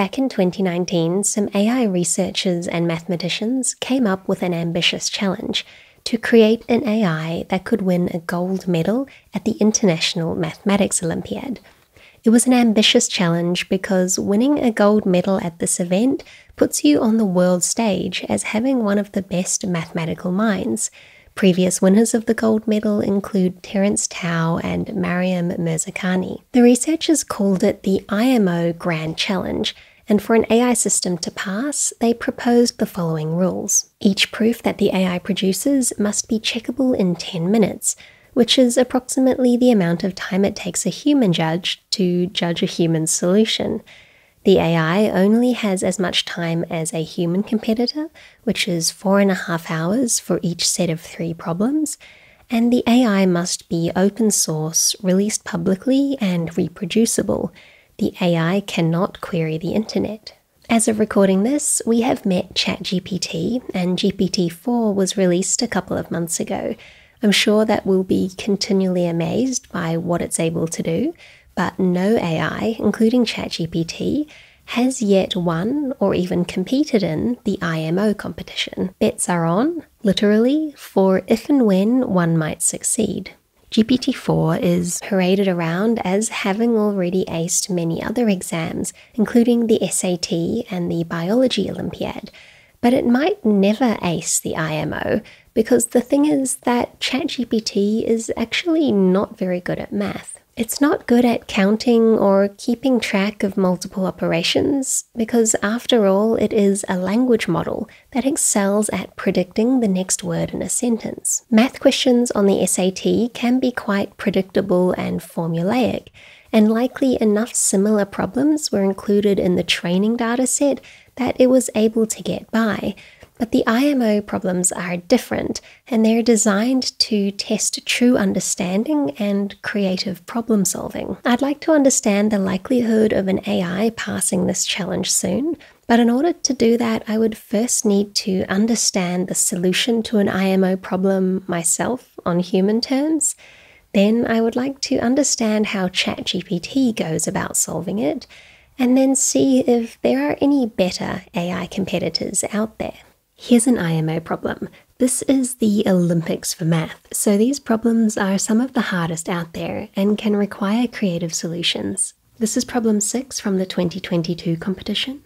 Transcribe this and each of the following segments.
Back in 2019, some AI researchers and mathematicians came up with an ambitious challenge to create an AI that could win a gold medal at the International Mathematics Olympiad. It was an ambitious challenge because winning a gold medal at this event puts you on the world stage as having one of the best mathematical minds. Previous winners of the gold medal include Terence Tao and Maryam Mirzakhani. The researchers called it the IMO Grand Challenge, and for an AI system to pass, they proposed the following rules. Each proof that the AI produces must be checkable in 10 minutes, which is approximately the amount of time it takes a human judge to judge a human solution. The AI only has as much time as a human competitor, which is four and a half hours for each set of three problems, and the AI must be open source, released publicly, and reproducible. The AI cannot query the internet. As of recording this, we have met ChatGPT, and GPT 4 was released a couple of months ago. I'm sure that we'll be continually amazed by what it's able to do, but no AI, including ChatGPT, has yet won or even competed in the IMO competition. Bets are on, literally, for if and when one might succeed. GPT 4 is paraded around as having already aced many other exams, including the SAT and the Biology Olympiad, but it might never ace the IMO because the thing is that ChatGPT is actually not very good at math. It's not good at counting or keeping track of multiple operations because, after all, it is a language model that excels at predicting the next word in a sentence. Math questions on the SAT can be quite predictable and formulaic, and likely enough similar problems were included in the training dataset that it was able to get by. But the IMO problems are different, and they're designed to test true understanding and creative problem solving. I'd like to understand the likelihood of an AI passing this challenge soon, but in order to do that, I would first need to understand the solution to an IMO problem myself on human terms. Then I would like to understand how ChatGPT goes about solving it, and then see if there are any better AI competitors out there. Here's an IMO problem. This is the Olympics for math, so these problems are some of the hardest out there and can require creative solutions. This is problem 6 from the 2022 competition.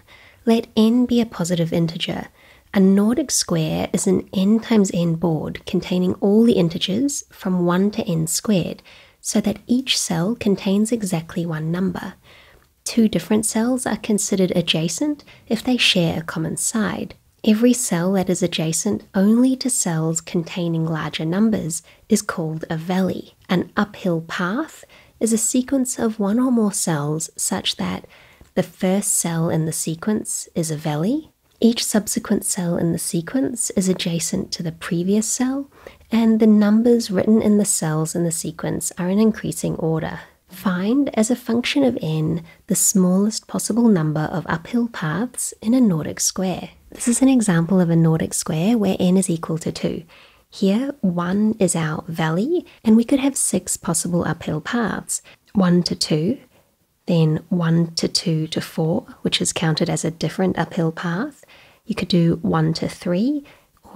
Let n be a positive integer. A Nordic square is an n times n board containing all the integers from 1 to n squared, so that each cell contains exactly one number. Two different cells are considered adjacent if they share a common side. Every cell that is adjacent only to cells containing larger numbers is called a valley. An uphill path is a sequence of one or more cells such that the first cell in the sequence is a valley, each subsequent cell in the sequence is adjacent to the previous cell, and the numbers written in the cells in the sequence are in increasing order. Find, as a function of n, the smallest possible number of uphill paths in a Nordic square. This is an example of a Nordic square where n is equal to 2. Here, 1 is our valley, and we could have six possible uphill paths 1 to 2, then 1 to 2 to 4, which is counted as a different uphill path. You could do 1 to 3,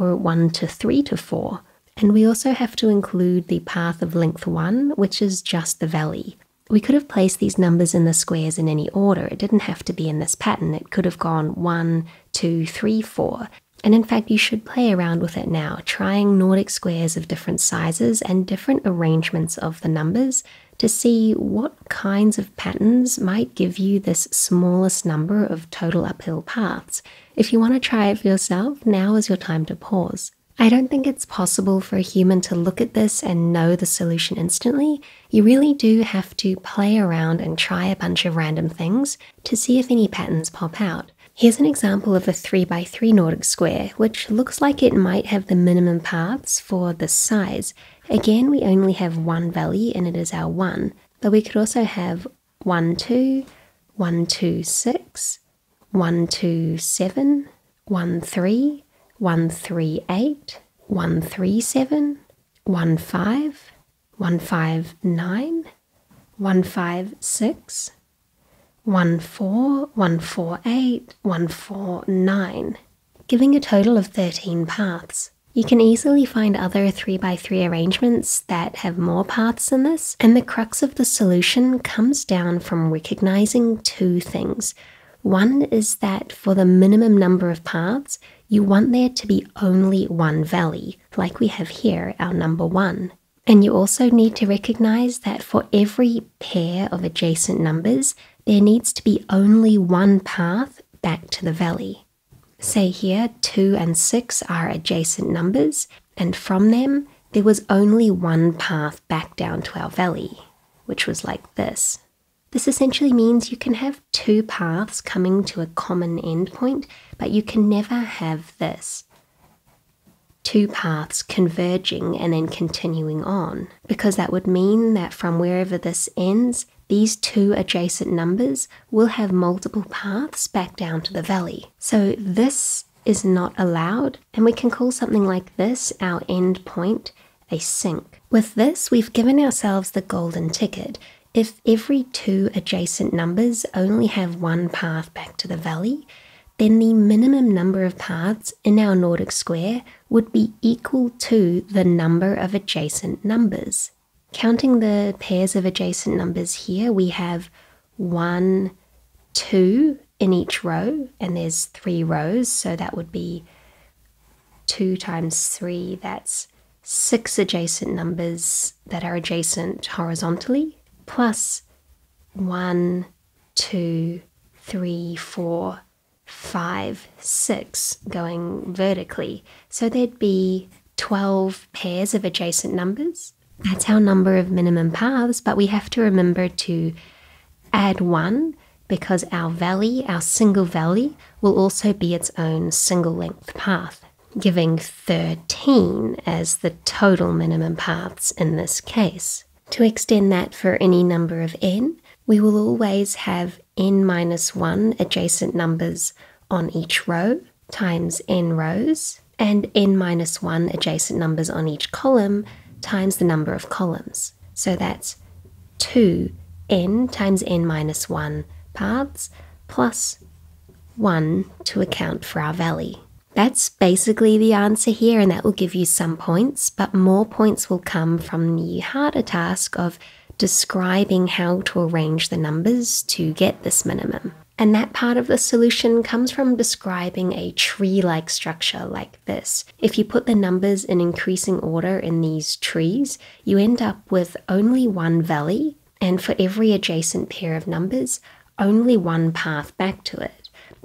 or 1 to 3 to 4. And we also have to include the path of length 1, which is just the valley. We could have placed these numbers in the squares in any order. It didn't have to be in this pattern. It could have gone 1, 2, 3, 4. And in fact, you should play around with it now, trying Nordic squares of different sizes and different arrangements of the numbers to see what kinds of patterns might give you this smallest number of total uphill paths. If you want to try it for yourself, now is your time to pause. I don't think it's possible for a human to look at this and know the solution instantly. You really do have to play around and try a bunch of random things to see if any patterns pop out. Here's an example of a 3x3 Nordic square, which looks like it might have the minimum paths for this size. Again, we only have one valley and it is our 1, but we could also have 1, 2, 1, 2, 6, 1, 2, 7, 1, 3, 138, 137, 15, 159, 156, 14148, 149, giving a total of 13 paths. You can easily find other 3x3 arrangements that have more paths than this, and the crux of the solution comes down from recognizing two things. One is that for the minimum number of paths, you want there to be only one valley, like we have here, our number one. And you also need to recognize that for every pair of adjacent numbers, there needs to be only one path back to the valley. Say here, 2 and 6 are adjacent numbers, and from them, there was only one path back down to our valley, which was like this. This essentially means you can have two paths coming to a common endpoint, but you can never have this. Two paths converging and then continuing on, because that would mean that from wherever this ends, these two adjacent numbers will have multiple paths back down to the valley. So this is not allowed, and we can call something like this our end point a sink. With this, we've given ourselves the golden ticket. If every two adjacent numbers only have one path back to the valley, then the minimum number of paths in our Nordic square would be equal to the number of adjacent numbers. Counting the pairs of adjacent numbers here, we have 1, 2 in each row, and there's three rows, so that would be 2 times 3, that's 6 adjacent numbers that are adjacent horizontally, plus 1, 2, 3, 4, 5, 6 going vertically. So there'd be 12 pairs of adjacent numbers that's our number of minimum paths, but we have to remember to add one because our valley, our single valley, will also be its own single length path, giving 13 as the total minimum paths in this case. To extend that for any number of n, we will always have n minus 1 adjacent numbers on each row times n rows, and n minus 1 adjacent numbers on each column times the number of columns. So that's 2n times n minus 1 paths plus 1 to account for our valley. That's basically the answer here, and that will give you some points, but more points will come from the harder task of describing how to arrange the numbers to get this minimum. And that part of the solution comes from describing a tree like structure like this. If you put the numbers in increasing order in these trees, you end up with only one valley, and for every adjacent pair of numbers, only one path back to it.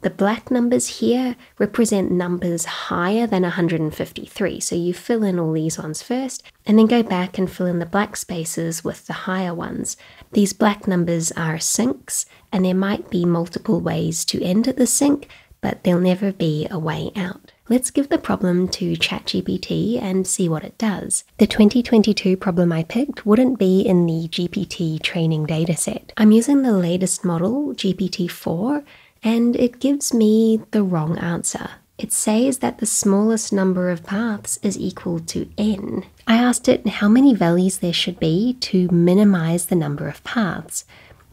The black numbers here represent numbers higher than 153, so you fill in all these ones first, and then go back and fill in the black spaces with the higher ones. These black numbers are sinks, and there might be multiple ways to end at the sink, but there'll never be a way out. Let's give the problem to ChatGPT and see what it does. The 2022 problem I picked wouldn't be in the GPT training dataset. I'm using the latest model, GPT-4, and it gives me the wrong answer. It says that the smallest number of paths is equal to n. I asked it how many valleys there should be to minimize the number of paths,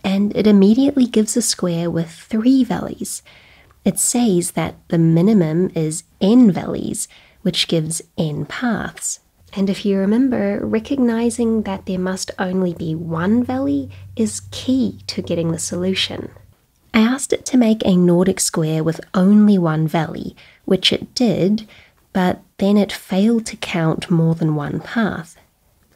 and it immediately gives a square with three valleys. It says that the minimum is n valleys, which gives n paths. And if you remember, recognizing that there must only be one valley is key to getting the solution. I asked it to make a Nordic square with only one valley, which it did, but then it failed to count more than one path.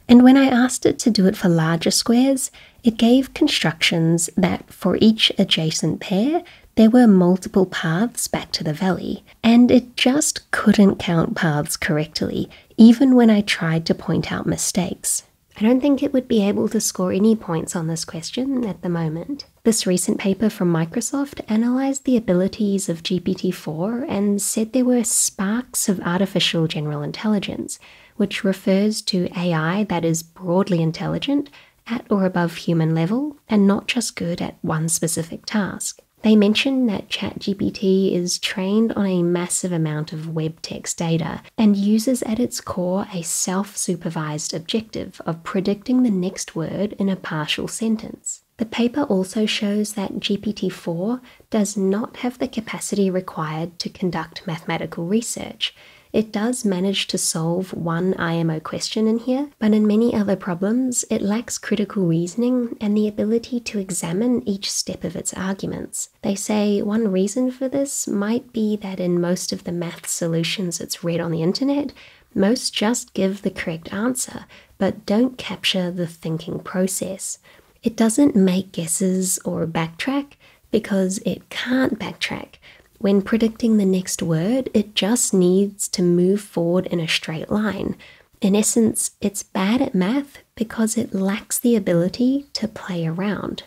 And when I asked it to do it for larger squares, it gave constructions that for each adjacent pair, there were multiple paths back to the valley, and it just couldn't count paths correctly, even when I tried to point out mistakes. I don't think it would be able to score any points on this question at the moment. This recent paper from Microsoft analysed the abilities of GPT 4 and said there were sparks of artificial general intelligence, which refers to AI that is broadly intelligent at or above human level and not just good at one specific task. They mention that ChatGPT is trained on a massive amount of web text data and uses at its core a self supervised objective of predicting the next word in a partial sentence. The paper also shows that GPT 4 does not have the capacity required to conduct mathematical research. It does manage to solve one IMO question in here, but in many other problems, it lacks critical reasoning and the ability to examine each step of its arguments. They say one reason for this might be that in most of the math solutions it's read on the internet, most just give the correct answer, but don't capture the thinking process. It doesn't make guesses or backtrack because it can't backtrack. When predicting the next word, it just needs to move forward in a straight line. In essence, it's bad at math because it lacks the ability to play around.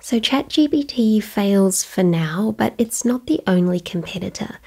So ChatGPT fails for now, but it's not the only competitor.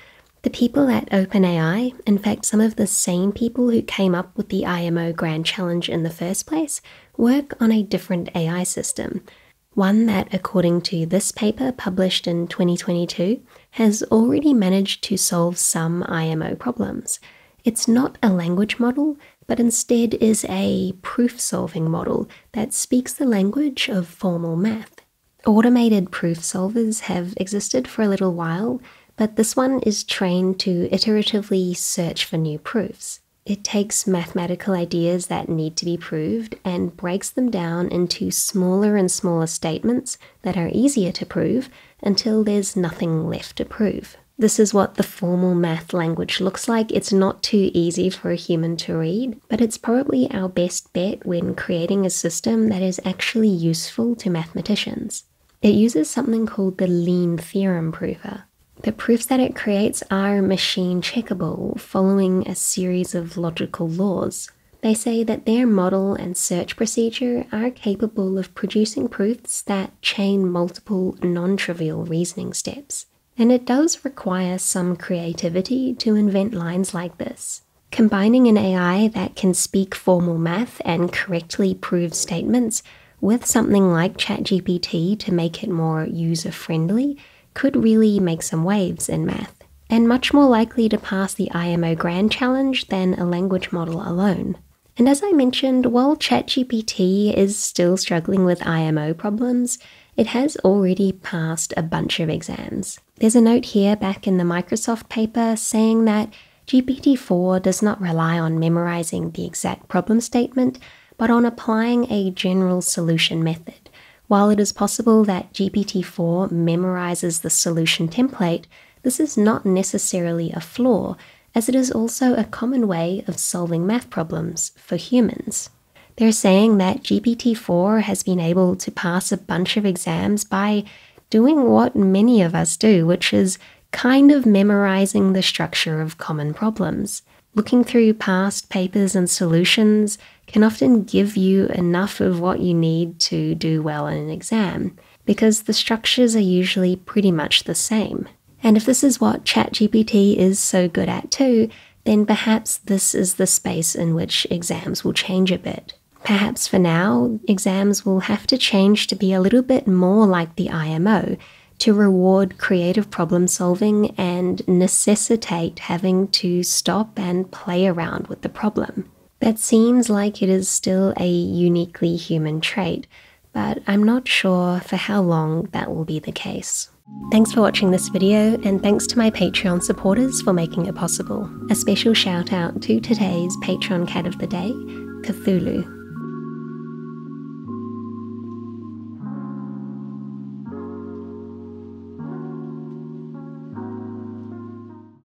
The people at OpenAI, in fact, some of the same people who came up with the IMO Grand Challenge in the first place, work on a different AI system. One that, according to this paper published in 2022, has already managed to solve some IMO problems. It's not a language model, but instead is a proof solving model that speaks the language of formal math. Automated proof solvers have existed for a little while, but this one is trained to iteratively search for new proofs. It takes mathematical ideas that need to be proved and breaks them down into smaller and smaller statements that are easier to prove until there's nothing left to prove. This is what the formal math language looks like. It's not too easy for a human to read, but it's probably our best bet when creating a system that is actually useful to mathematicians. It uses something called the lean theorem prover. The proofs that it creates are machine checkable, following a series of logical laws. They say that their model and search procedure are capable of producing proofs that chain multiple non trivial reasoning steps. And it does require some creativity to invent lines like this. Combining an AI that can speak formal math and correctly prove statements with something like ChatGPT to make it more user friendly could really make some waves in math, and much more likely to pass the IMO Grand Challenge than a language model alone. And as I mentioned, while ChatGPT is still struggling with IMO problems, it has already passed a bunch of exams. There's a note here back in the Microsoft paper saying that GPT 4 does not rely on memorizing the exact problem statement, but on applying a general solution method. While it is possible that GPT 4 memorizes the solution template, this is not necessarily a flaw, as it is also a common way of solving math problems for humans. They're saying that GPT 4 has been able to pass a bunch of exams by doing what many of us do, which is kind of memorizing the structure of common problems. Looking through past papers and solutions can often give you enough of what you need to do well in an exam, because the structures are usually pretty much the same. And if this is what ChatGPT is so good at too, then perhaps this is the space in which exams will change a bit. Perhaps for now, exams will have to change to be a little bit more like the IMO, to reward creative problem solving and necessitate having to stop and play around with the problem. That seems like it is still a uniquely human trait, but I'm not sure for how long that will be the case. Thanks for watching this video, and thanks to my Patreon supporters for making it possible. A special shout out to today's Patreon cat of the day, Cthulhu.